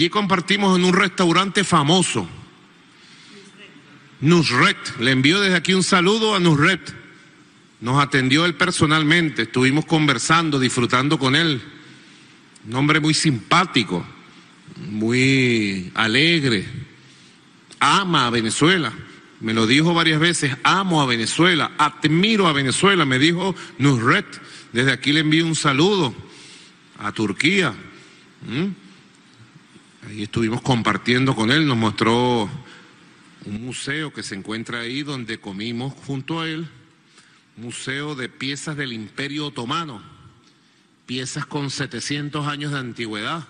Allí compartimos en un restaurante famoso. Nusret. Le envío desde aquí un saludo a Nusret. Nos atendió él personalmente. Estuvimos conversando, disfrutando con él. Un hombre muy simpático, muy alegre. Ama a Venezuela. Me lo dijo varias veces. Amo a Venezuela. Admiro a Venezuela. Me dijo Nusret. Desde aquí le envío un saludo a Turquía. Ahí estuvimos compartiendo con él, nos mostró un museo que se encuentra ahí donde comimos junto a él, museo de piezas del Imperio Otomano, piezas con 700 años de antigüedad.